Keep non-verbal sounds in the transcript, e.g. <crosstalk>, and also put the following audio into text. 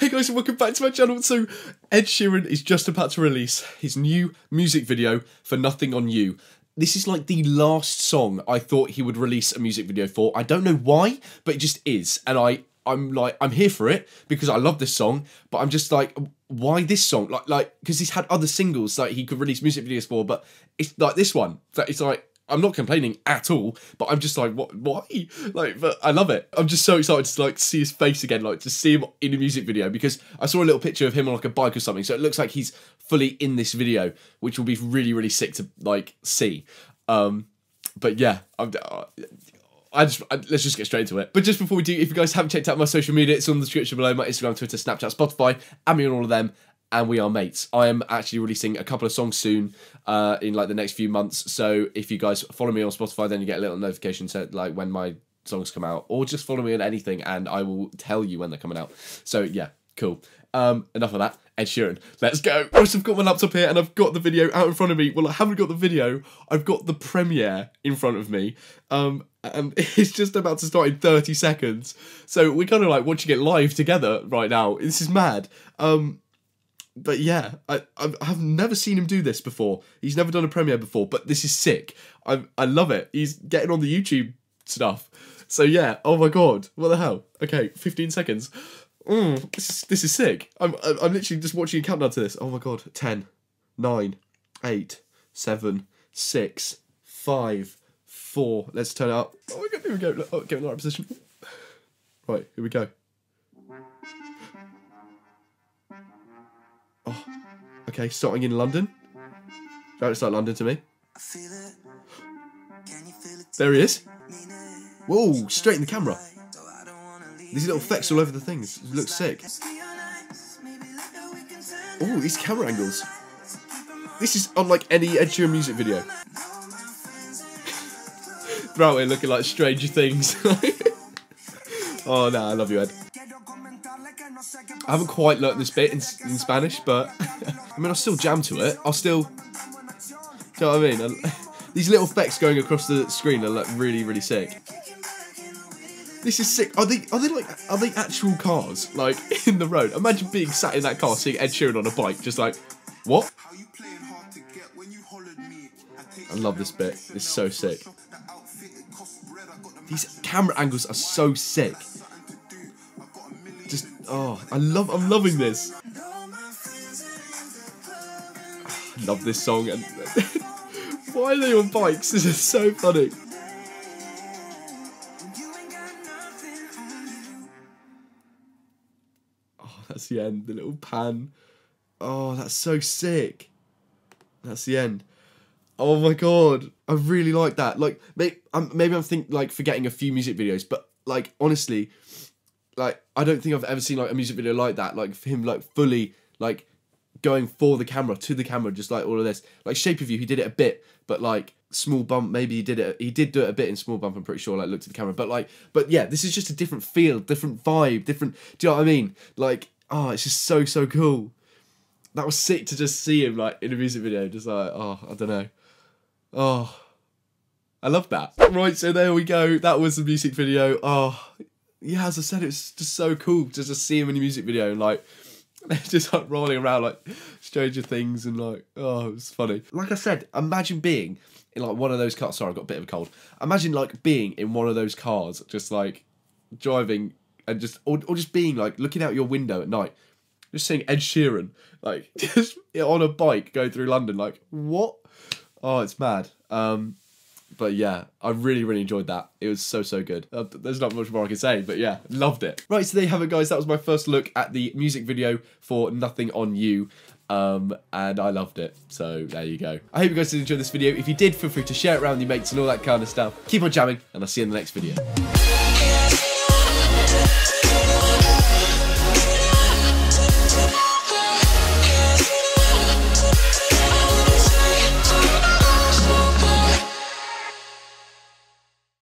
Hey guys and welcome back to my channel. So Ed Sheeran is just about to release his new music video for Nothing On You. This is like the last song I thought he would release a music video for. I don't know why, but it just is. And I I'm like I'm here for it because I love this song, but I'm just like why this song? Like like because he's had other singles that he could release music videos for, but it's like this one that it's like I'm not complaining at all, but I'm just like, what? Why? Like, but I love it. I'm just so excited to like see his face again, like to see him in a music video because I saw a little picture of him on like a bike or something, so it looks like he's fully in this video, which will be really really sick to like see. Um, but yeah, I'm. Uh, I just I, let's just get straight into it. But just before we do, if you guys haven't checked out my social media, it's on the description below. My Instagram, Twitter, Snapchat, Spotify, add me on all of them and we are mates. I am actually releasing a couple of songs soon uh, in like the next few months. So if you guys follow me on Spotify, then you get a little notification set like when my songs come out, or just follow me on anything, and I will tell you when they're coming out. So yeah, cool. Um, enough of that. Ed Sheeran, let's go. First, <laughs> I've got my laptop here and I've got the video out in front of me. Well, I haven't got the video. I've got the premiere in front of me. Um, and <laughs> it's just about to start in 30 seconds. So we're kind of like watching it live together right now. This is mad. Um, but yeah, I I've never seen him do this before. He's never done a premiere before, but this is sick. I I love it. He's getting on the YouTube stuff. So yeah, oh my god, what the hell? Okay, 15 seconds. Mm, this is this is sick. I'm I'm literally just watching a countdown to this. Oh my god, 10, 9, 8, 7, 6, 5, 4. Let's turn it up. Oh my god, here we go. Oh, get in the right position. Right, here we go. Okay, starting in London. Don't like London to me. There he is. Whoa, straight in the camera. These little effects all over the things. It looks sick. Oh, these camera angles. This is unlike any Ed Sheeran music video. <laughs> Throughout it looking like Stranger Things. <laughs> oh, no, I love you, Ed. I haven't quite learnt this bit in, in Spanish, but <laughs> mean, I'll still jam to it. I'll still. Do you know what I mean? <laughs> These little effects going across the screen are like really, really sick. This is sick. Are they? Are they like? Are they actual cars like <laughs> in the road? Imagine being sat in that car, seeing Ed Sheeran on a bike, just like, what? I love this bit. It's so sick. These camera angles are so sick. Just oh, I love I'm loving this. Love this song and <laughs> why are they on bikes? <laughs> This is so funny. Oh, that's the end. The little pan. Oh, that's so sick. That's the end. Oh my god, I really like that. Like, maybe I'm, maybe I'm think like forgetting a few music videos, but like honestly, like I don't think I've ever seen like a music video like that. Like him like fully like going for the camera to the camera, just like all of this. Like Shape of You, he did it a bit, but like Small Bump, maybe he did it. He did do it a bit in Small Bump. I'm pretty sure. Like looked at the camera, but like, but yeah, this is just a different feel, different vibe, different. Do you know what I mean? Like, oh, it's just so so cool. That was sick to just see him like in a music video, just like oh, I don't know, oh. I love that. Right, so there we go. That was the music video. Oh, yeah, as I said, it's just so cool to just see him in a music video and like they're just like rolling around like Stranger Things and like oh, it was funny. Like I said, imagine being in like one of those cars. Sorry, I got a bit of a cold. Imagine like being in one of those cars, just like driving and just or, or just being like looking out your window at night, just seeing Ed Sheeran like <laughs> just on a bike going through London. Like what? Oh, it's mad. Um, but yeah, I really, really enjoyed that. It was so, so good. Uh, there's not much more I can say, but yeah, loved it. Right, so there you have it, guys. That was my first look at the music video for Nothing On You. Um, and I loved it. So there you go. I hope you guys did enjoy this video. If you did, feel free to share it around with your mates and all that kind of stuff. Keep on jamming, and I'll see you in the next video.